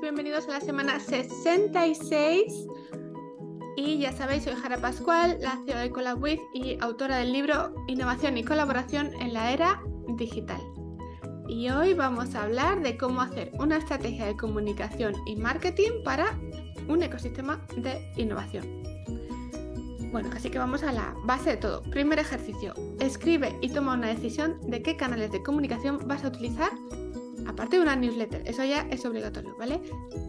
bienvenidos a la semana 66. Y ya sabéis, soy Jara Pascual, la CEO de CollabWith y autora del libro Innovación y Colaboración en la Era Digital. Y hoy vamos a hablar de cómo hacer una estrategia de comunicación y marketing para un ecosistema de innovación. Bueno, así que vamos a la base de todo. Primer ejercicio, escribe y toma una decisión de qué canales de comunicación vas a utilizar aparte de una newsletter. Eso ya es obligatorio, ¿vale?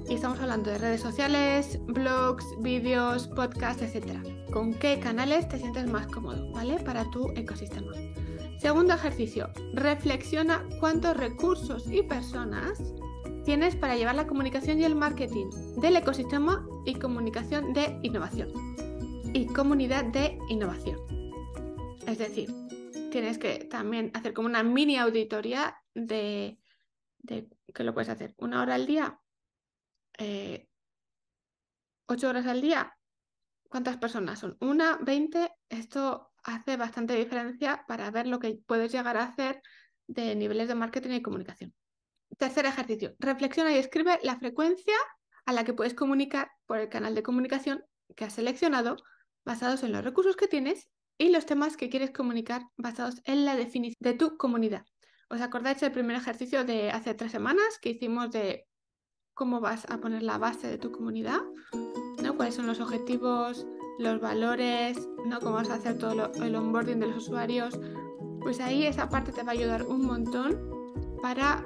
Y estamos hablando de redes sociales, blogs, vídeos, podcasts, etc. ¿Con qué canales te sientes más cómodo, ¿vale? Para tu ecosistema. Segundo ejercicio, reflexiona cuántos recursos y personas tienes para llevar la comunicación y el marketing del ecosistema y comunicación de innovación y comunidad de innovación. Es decir, tienes que también hacer como una mini auditoría de, que lo puedes hacer una hora al día, eh, ocho horas al día. ¿Cuántas personas son? Una, veinte. Esto hace bastante diferencia para ver lo que puedes llegar a hacer de niveles de marketing y comunicación. Tercer ejercicio. Reflexiona y escribe la frecuencia a la que puedes comunicar por el canal de comunicación que has seleccionado basados en los recursos que tienes y los temas que quieres comunicar basados en la definición de tu comunidad. ¿Os acordáis del primer ejercicio de hace tres semanas que hicimos de cómo vas a poner la base de tu comunidad? ¿no? ¿Cuáles son los objetivos, los valores, ¿no? cómo vas a hacer todo el onboarding de los usuarios? Pues ahí esa parte te va a ayudar un montón para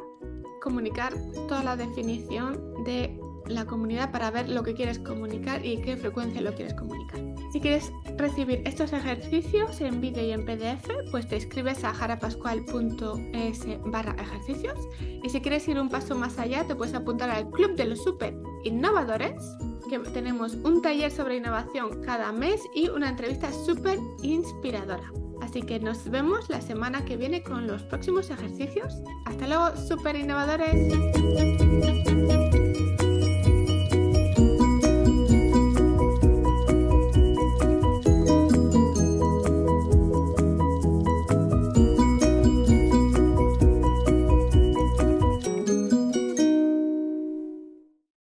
comunicar toda la definición de la comunidad para ver lo que quieres comunicar y qué frecuencia lo quieres comunicar. Si quieres recibir estos ejercicios en vídeo y en PDF, pues te escribes a jarapascual.es barra ejercicios. Y si quieres ir un paso más allá, te puedes apuntar al Club de los Super Innovadores, que tenemos un taller sobre innovación cada mes y una entrevista súper inspiradora. Así que nos vemos la semana que viene con los próximos ejercicios. Hasta luego, super innovadores.